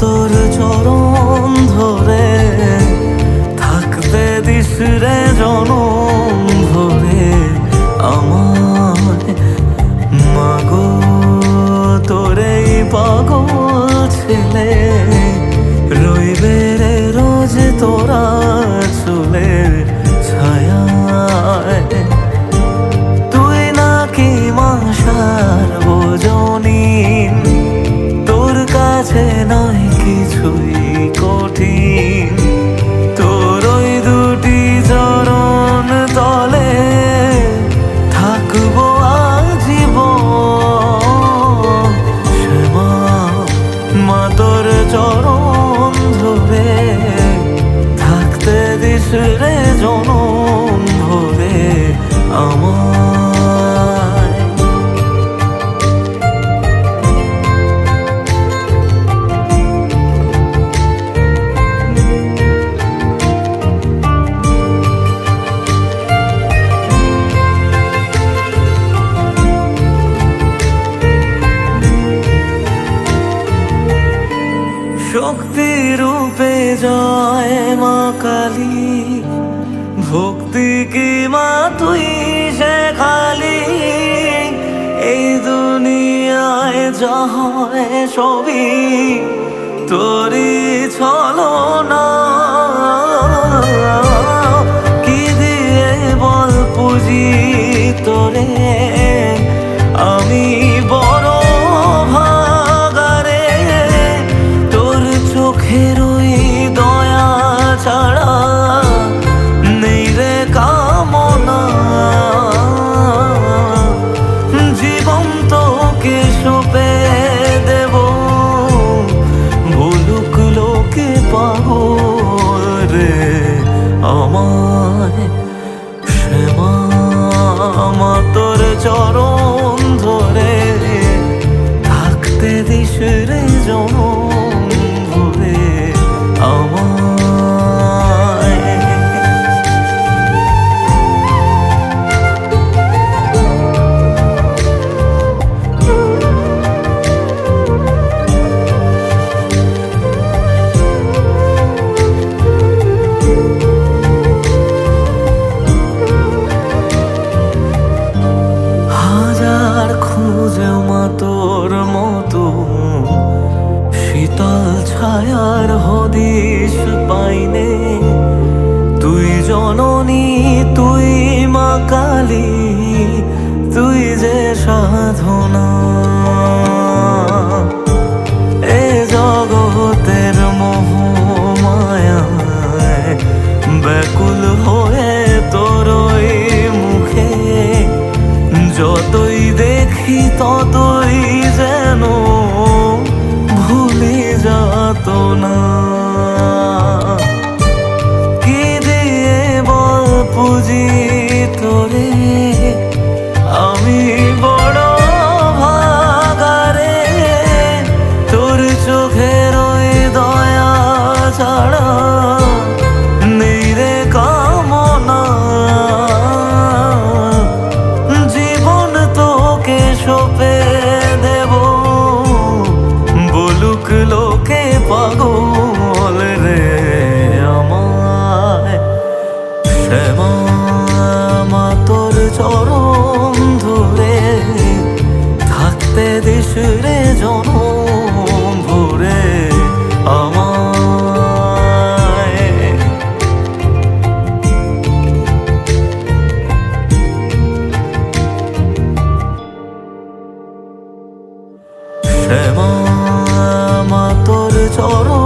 তোর চরণ ধরে থাকতে দিস রে জনম। তোরা শক্তি রূপে জয় মা কালী। ভক্তি কি মা তুই সে খালি? এই দুনিয়ায় হয় সবই তোরি ছলো না কি দিয়ে বল পুজি তোরে? আমি চরণ ধরে থাকতে দিস রে ভরে ছায়ার হদিশ পাইনে ছাড়া নেই কামনা। জীবন তোকে দেব। লোকে পাগল রে ধরে থাকতে রে জন sorrow